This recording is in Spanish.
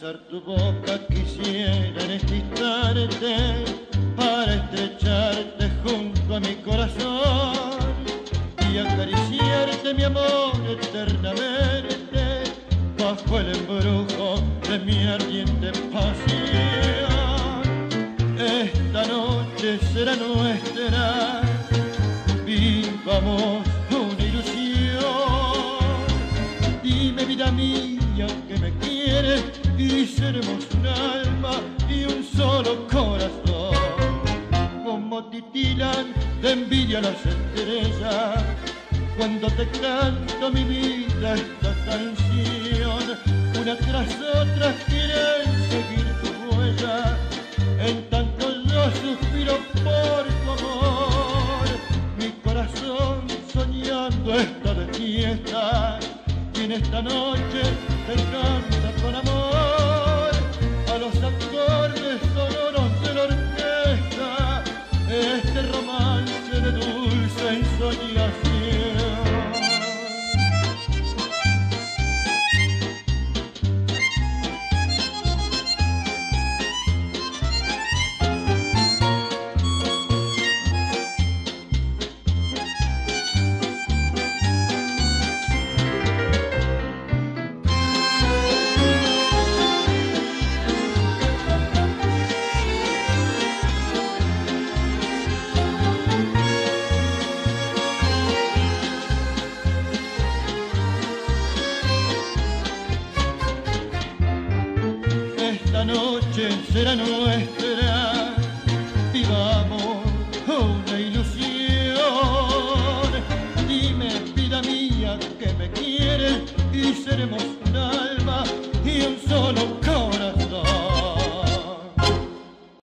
besar tu boca quisiera en instante para estrecharte junto a mi corazón y acariciarte mi amor eternamente bajo el embrujo de mi ardiente pasión. Esta noche será nuestra, vivamos una ilusión. Dime vida mía que me quieres y seremos un alma y un solo corazón. Como titilan de envidia las estrellas cuando te canto mi vida esta canción. Una tras otra quieren seguir tu huella, en tanto yo suspiro por tu amor. Mi corazón soñando está de fiesta esta noche te canta con amor Esta noche será nuestra, vivamos una ilusión. Dime, vida mía, que me quieres y seremos un alma y un